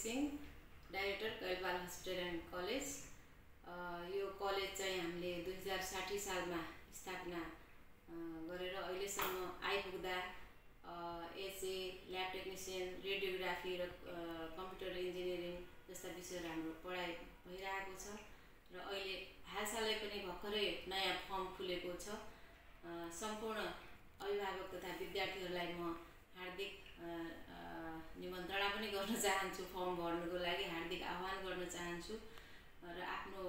Singh director Kailpal hospital and college. यो college चाहिँ हामीले दुई हजार साठी सालमा स्थापना गरेर अहिलेसम्म आइपुग्दा एचए ल्याब टेक्निसियन रेडियोग्राफी र कम्प्युटर इन्जिनियरिङ जस्ता विषयहरू हाम्रो पढाइ भइरहेको छ र अहिले हालसालै पनि भर्खरै नयाँ फर्म खुलेको छ। सम्पूर्ण अभिभावक तथा विद्यार्थीहरूलाई म हार्दिक निमन्त्रणा पनि गर्न चाहन्छु फर्म भर्नुको लागि हार्दिक आह्वान गर्न चाहन्छु र आफ्नो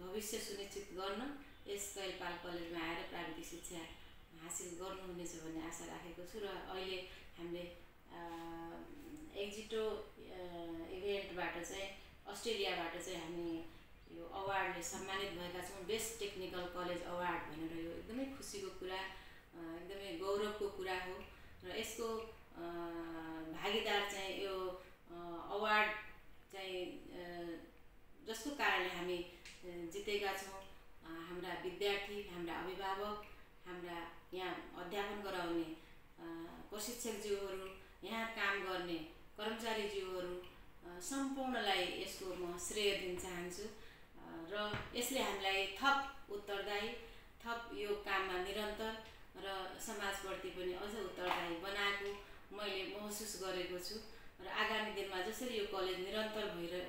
भविष्य सुनिश्चित गर्न यस कैलपाल कलेजमा आएर प्राविधिक शिक्षा हासिल गर्नुहुनेछ भन्ने आशा राखेको छु र अहिले हामीले एक्जिटो इभेन्टबाट चाहिँ अस्ट्रेलियाबाट चाहिँ हामी यो अवार्डले सम्मानित भएका छौँ। बेस्ट टेक्निकल कलेज अवार्ड भनेर यो एकदमै खुसीको कुरा एकदमै गौरवको कुरा हो र यसको भागीदार चाहिँ यो अवार्ड चाहिँ जसको कारणले हामी जितेका छौँ। हाम्रा विद्यार्थी हाम्रा अभिभावक हाम्रा यहाँ अध्यापन गराउने प्रशिक्षकज्यूहरू यहाँ काम गर्ने कर्मचारीज्यूहरू सम्पूर्णलाई यसको म श्रेय दिन चाहन्छु। र यसले हामीलाई थप उत्तरदायी थप यो काममा निरन्तर र समाजप्रति पनि अझ उत्तरदायी बनाएको महसुस गरेको छु र आगामी दिनमा जसरी यो कलेज निरन्तर भइरह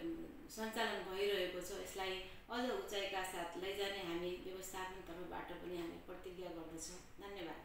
सञ्चालन भइरहेको छ यसलाई अझ उचाइका साथ लैजाने हामी व्यवस्थापन तर्फबाट पनि हामी प्रतिज्ञा गर्दछौँ। धन्यवाद।